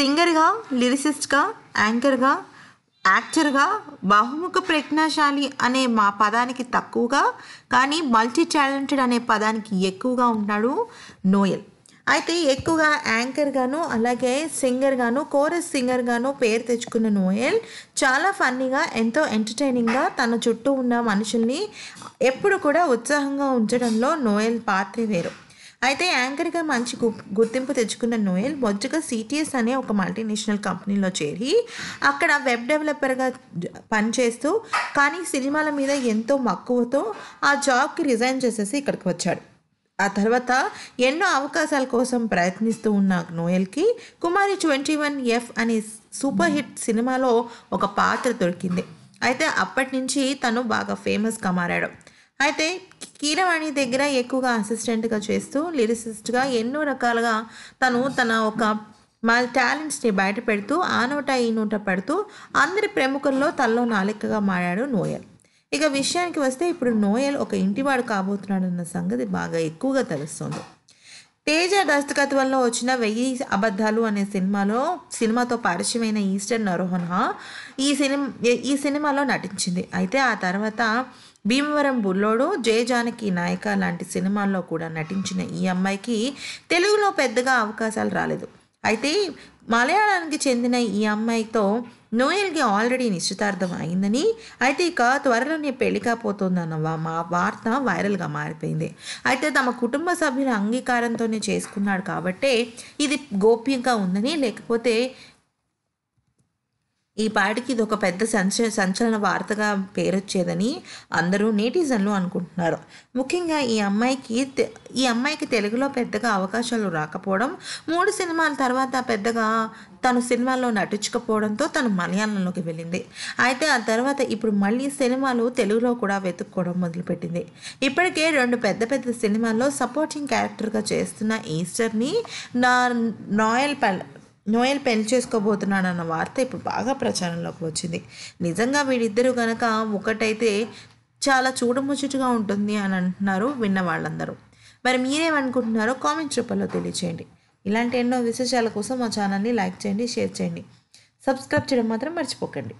సింగర్గా లిరిసిస్ట్గా యాంకర్గా యాక్టర్గా బహుముఖ ప్రజ్ఞాశాలి అనే మా పదానికి తక్కువగా కానీ మల్టీ టాలెంటెడ్ అనే పదానికి ఎక్కువగా ఉన్నాడు నోయల్. అయితే ఎక్కువగా యాంకర్గాను అలాగే సింగర్గాను కోరస్ సింగర్గాను పేరు తెచ్చుకున్న నోయల్ చాలా ఫన్నీగా ఎంతో ఎంటర్టైనింగ్గా తన చుట్టూ ఉన్న మనుషుల్ని ఎప్పుడు కూడా ఉత్సాహంగా ఉంచడంలో నోయల్ పాత్ర వేరు. అయితే యాంకర్గా మంచి గుర్తింపు తెచ్చుకున్న నోయల్ మొదటగా సిటీఎస్ అనే ఒక మల్టీనేషనల్ కంపెనీలో చేరి అక్కడ వెబ్ డెవలపర్గా పనిచేస్తూ కానీ సినిమాల మీద ఎంతో మక్కువతో ఆ జాబ్కి రిజైన్ చేసేసి ఇక్కడికి వచ్చాడు. ఆ తర్వాత ఎన్నో అవకాశాల కోసం ప్రయత్నిస్తూ ఉన్న నోయల్కి కుమారి ట్వంటీ వన్ ఎఫ్ అనే సూపర్ హిట్ సినిమాలో ఒక పాత్ర దొరికింది. అయితే అప్పటి నుంచి తను బాగా ఫేమస్గా మారాడు. అయితే కీరవాణి దగ్గర ఎక్కువగా అసిస్టెంట్గా చేస్తూ లిరిసిస్ట్గా ఎన్నో రకాలుగా తను తన ఒక మా టాలెంట్స్ని బయట పెడుతూ ఆ నోట ఈ నోట పెడుతూ అందరి ప్రముఖుల్లో తల్లో నాలికగా మారాడు నోయల్. ఇక విషయానికి వస్తే ఇప్పుడు నోయల్ ఒక ఇంటివాడు కాబోతున్నాడన్న సంగతి బాగా ఎక్కువగా తెలుస్తుంది. తేజ దర్శకత్వంలో వచ్చిన వెయ్యి అబద్ధాలు అనే సినిమాలో సినిమాతో పరిచయమైన ఈస్టర్ నరోహన్హ ఈ సినిమా ఈ సినిమాలో నటించింది. అయితే ఆ తర్వాత భీమవరం బుల్లోడు జయజానకి నాయక లాంటి సినిమాల్లో కూడా నటించిన ఈ అమ్మాయికి తెలుగులో పెద్దగా అవకాశాలు రాలేదు. అయితే మలయాళానికి చెందిన ఈ అమ్మాయితో నోయల్కి ఆల్రెడీ నిశ్చితార్థం అయిందని అయితే ఇక త్వరలోనే పెళ్ళి కాబోతోందన్న మా వార్త వైరల్గా మారిపోయింది. అయితే తమ కుటుంబ సభ్యుల అంగీకారంతోనే చేసుకున్నాడు కాబట్టే ఇది గోప్యంగా ఉందని లేకపోతే ఈ పాటికి ఇది ఒక పెద్ద సంచ సంచలన వార్తగా పేరొచ్చేదని అందరూ నేటిజన్లు అనుకుంటున్నారు. ముఖ్యంగా ఈ అమ్మాయికి ఈ అమ్మాయికి తెలుగులో పెద్దగా అవకాశాలు రాకపోవడం మూడు సినిమాల తర్వాత పెద్దగా తను సినిమాల్లో నటించకపోవడంతో తను మలయాళంలోకి వెళ్ళింది. అయితే ఆ తర్వాత ఇప్పుడు మళ్ళీ సినిమాలు తెలుగులో కూడా వెతుక్కోవడం మొదలుపెట్టింది. ఇప్పటికే రెండు పెద్ద పెద్ద సినిమాల్లో సపోర్టింగ్ క్యారెక్టర్గా చేస్తున్న ఈస్టర్ని నా నాయల్ పల్ నోయల్ పెళ్ళి చేసుకోబోతున్నాడన్న వార్త ఇప్పుడు బాగా ప్రచారంలోకి వచ్చింది. నిజంగా వీడిద్దరూ కనుక ఒకటైతే చాలా చూడముచ్చటగా ఉంటుంది అని అంటున్నారు విన్న వాళ్ళందరూ. మరి మీరేమనుకుంటున్నారో కామెంట్స్ రూపంలో తెలియచేయండి. ఇలాంటి ఎన్నో విశేషాల కోసం మా ఛానల్ని లైక్ చేయండి షేర్ చేయండి. సబ్స్క్రైబ్ చేయడం మాత్రం మర్చిపోకండి.